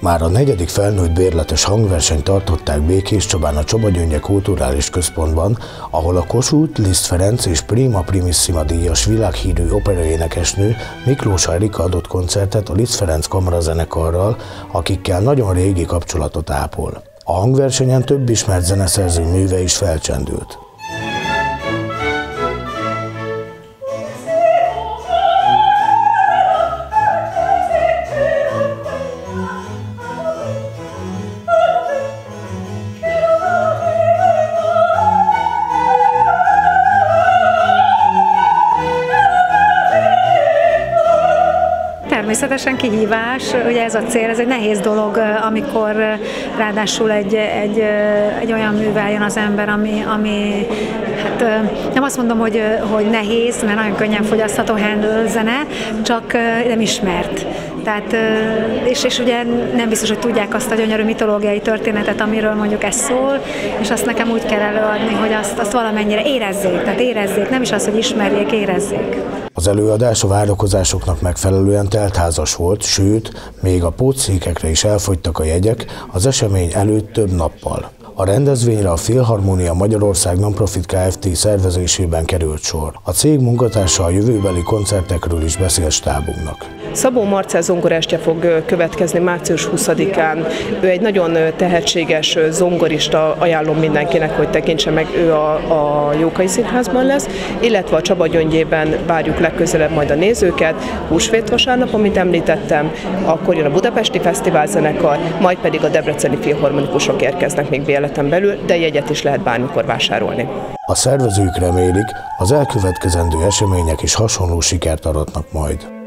Már a negyedik felnőtt bérletes hangversenyt tartották Békés Csabán a Csobagyöngye Kulturális Központban, ahol a Kossuth, Liszt Ferenc és Prima Primissima díjas világhírű operaénekesnő Miklós Erika adott koncertet a Liszt Ferenc kamarazenekarral, akikkel nagyon régi kapcsolatot ápol. A hangversenyen több ismert zeneszerző műve is felcsendült. Természetesen kihívás, ugye ez a cél, ez egy nehéz dolog, amikor ráadásul egy, egy, egy olyan művel jön az ember, ami, ami hát nem azt mondom, hogy, hogy nehéz, mert nagyon könnyen fogyasztható handle zene, csak nem ismert. Tehát, és, és ugye nem biztos, hogy tudják azt a gyönyörű mitológiai történetet, amiről mondjuk ez szól, és azt nekem úgy kell előadni, hogy azt, azt valamennyire érezzék, tehát érezzék, nem is az, hogy ismerjék, érezzék. Az előadás a várakozásoknak megfelelően teltházas volt, sőt, még a pótszékekre is elfogytak a jegyek az esemény előtt több nappal. A rendezvényre a Filharmonia Magyarország Nonprofit Kft. szervezésében került sor. A cég munkatársa a jövőbeli koncertekről is beszél stábunknak. Szabó Marcel zongorástja fog következni március 20-án. Ő egy nagyon tehetséges zongorista, ajánlom mindenkinek, hogy tekintse meg, ő a, a Jókai Színházban lesz, illetve a Csaba Gyöngyében várjuk legközelebb majd a nézőket. Húsvét vasárnap, amit említettem, akkor jön a Budapesti Fesztivál zenekar, majd pedig a Debreceni Filharmonikusok érkeznek még béleten belül, de jegyet is lehet bármikor vásárolni. A szervezők remélik, az elkövetkezendő események is hasonló sikert aratnak majd.